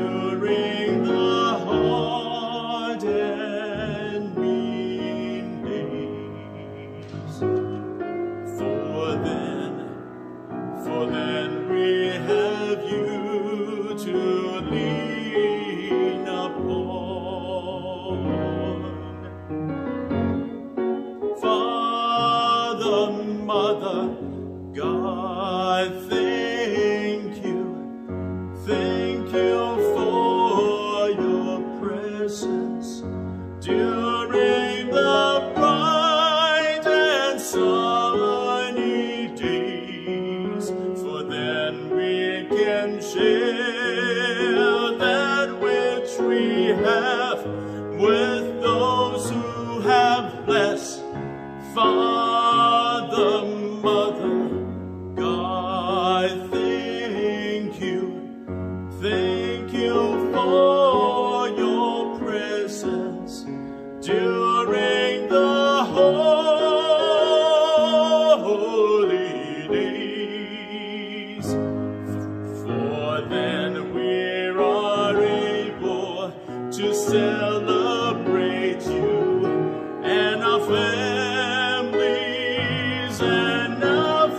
during the we have with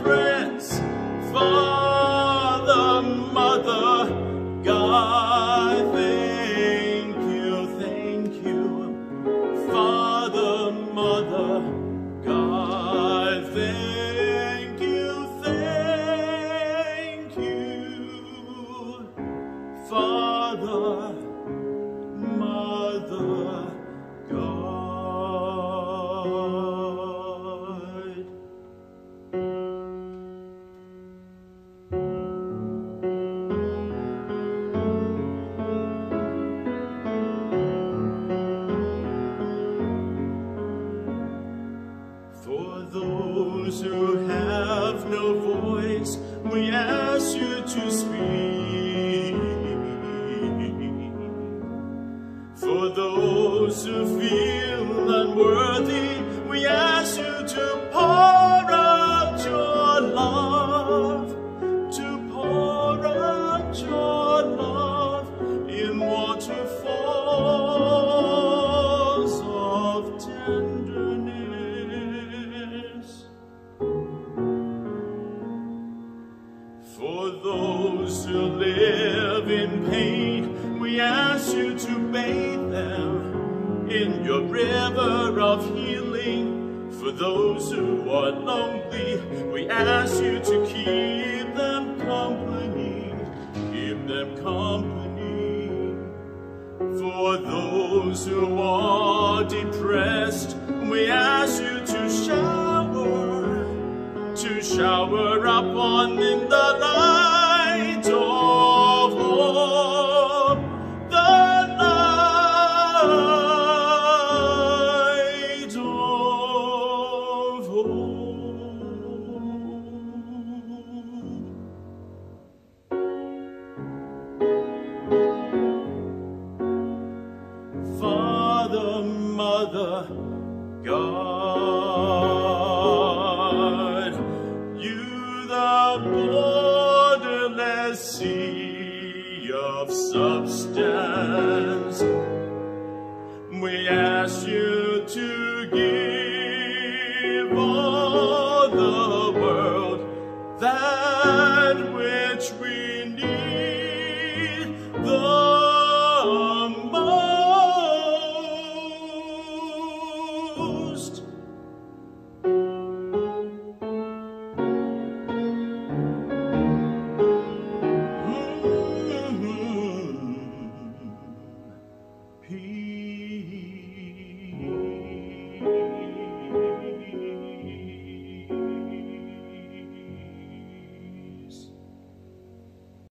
friends. Father, Mother, God, thank you, thank you. Father, Mother, God, thank you, thank you. Father, we ask you to speak. For those who feel in pain, we ask you to bathe them in your river of healing. For those who are lonely, we ask you to keep them company, keep them company. For those who are depressed, we ask you to shower, to shower upon in the light Father, Mother, God, you the borderless sea of substance, we ask you